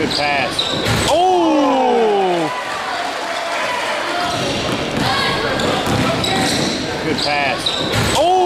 Good pass. Oh! Good pass. Oh!